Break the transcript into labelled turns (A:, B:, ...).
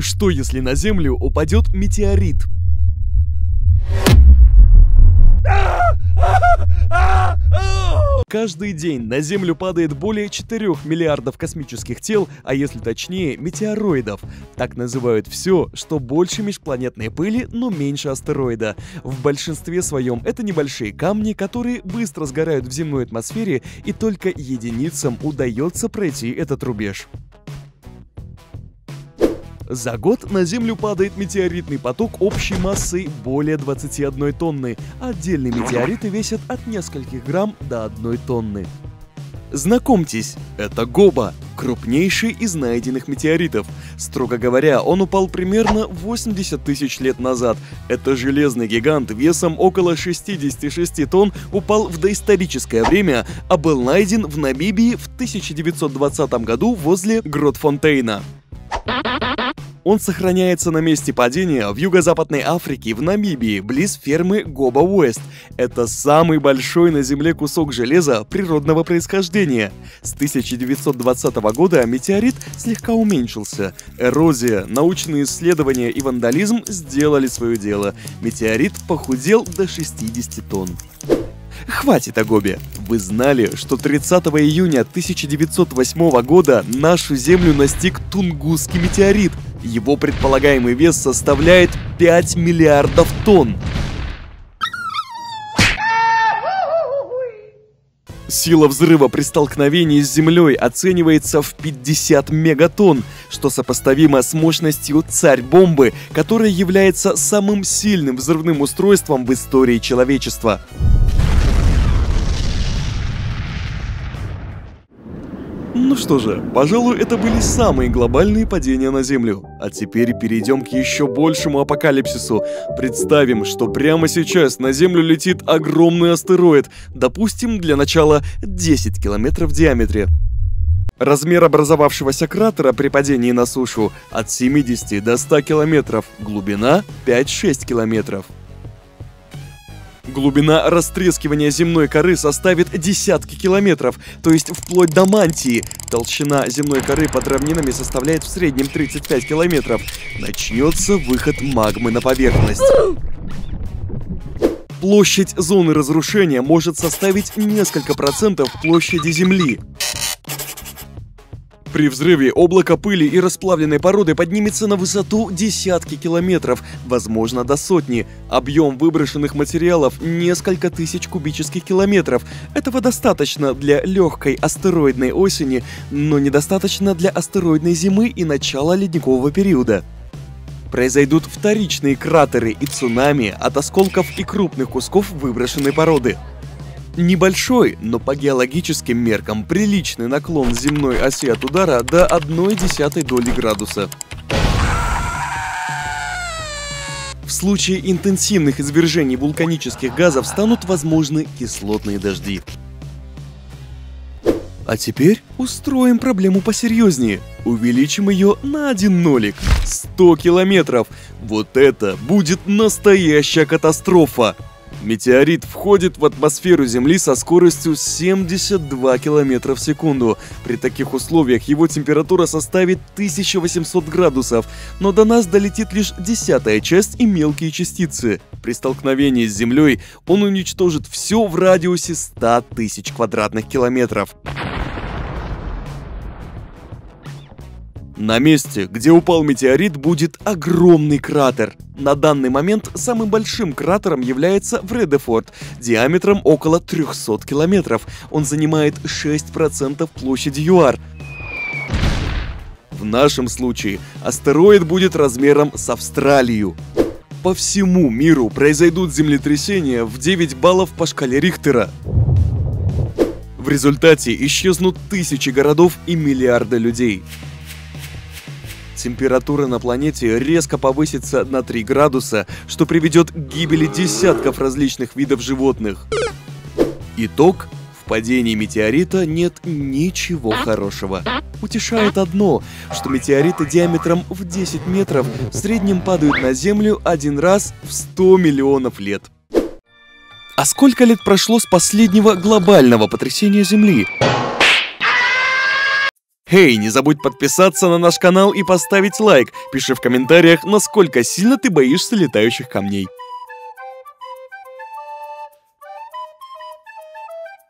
A: Что если на Землю упадет метеорит? Каждый день на Землю падает более 4 миллиардов космических тел, а если точнее, метеороидов. Так называют все, что больше межпланетной пыли, но меньше астероида. В большинстве своем это небольшие камни, которые быстро сгорают в земной атмосфере, и только единицам удается пройти этот рубеж. За год на Землю падает метеоритный поток общей массой более 21 тонны. Отдельные метеориты весят от нескольких грамм до 1 тонны. Знакомьтесь, это Гоба, крупнейший из найденных метеоритов. Строго говоря, он упал примерно 80 тысяч лет назад. Это железный гигант весом около 66 тонн упал в доисторическое время, а был найден в Намибии в 1920 году возле Гротфонтейна. Он сохраняется на месте падения в юго-западной Африке, в Намибии, близ фермы Гоба Уэст. Это самый большой на Земле кусок железа природного происхождения. С 1920 года метеорит слегка уменьшился. Эрозия, научные исследования и вандализм сделали свое дело. Метеорит похудел до 60 тонн. Хватит о Гобе. Вы знали, что 30 июня 1908 года нашу Землю настиг Тунгусский метеорит – его предполагаемый вес составляет 5 миллиардов тонн. Сила взрыва при столкновении с Землей оценивается в 50 мегатонн, что сопоставимо с мощностью царь-бомбы, которая является самым сильным взрывным устройством в истории человечества. Ну что же, пожалуй, это были самые глобальные падения на Землю. А теперь перейдем к еще большему апокалипсису. Представим, что прямо сейчас на Землю летит огромный астероид, допустим, для начала 10 километров в диаметре. Размер образовавшегося кратера при падении на сушу от 70 до 100 километров, глубина 5-6 километров. Глубина растрескивания земной коры составит десятки километров, то есть вплоть до мантии. Толщина земной коры под равнинами составляет в среднем 35 километров. Начнется выход магмы на поверхность. Площадь зоны разрушения может составить несколько процентов площади Земли. При взрыве облако пыли и расплавленной породы поднимется на высоту десятки километров, возможно до сотни. Объем выброшенных материалов несколько тысяч кубических километров. Этого достаточно для легкой астероидной осени, но недостаточно для астероидной зимы и начала ледникового периода. Произойдут вторичные кратеры и цунами от осколков и крупных кусков выброшенной породы. Небольшой, но по геологическим меркам приличный наклон земной оси от удара до 1,1 доли градуса. В случае интенсивных извержений вулканических газов станут возможны кислотные дожди. А теперь устроим проблему посерьезнее. Увеличим ее на один нолик. 100 километров. Вот это будет настоящая катастрофа. Метеорит входит в атмосферу Земли со скоростью 72 км в секунду. При таких условиях его температура составит 1800 градусов, но до нас долетит лишь десятая часть и мелкие частицы. При столкновении с Землей он уничтожит все в радиусе 100 тысяч квадратных километров. На месте, где упал метеорит, будет огромный кратер. На данный момент самым большим кратером является Вредефорд, диаметром около 300 километров. Он занимает 6% площади ЮАР. В нашем случае астероид будет размером с Австралию. По всему миру произойдут землетрясения в 9 баллов по шкале Рихтера. В результате исчезнут тысячи городов и миллиарды людей температура на планете резко повысится на 3 градуса, что приведет к гибели десятков различных видов животных. Итог в падении метеорита нет ничего хорошего. Утешает одно, что метеориты диаметром в 10 метров в среднем падают на Землю один раз в 100 миллионов лет. А сколько лет прошло с последнего глобального потрясения Земли? Хей, не забудь подписаться на наш канал и поставить лайк. Пиши в комментариях, насколько сильно ты боишься летающих камней.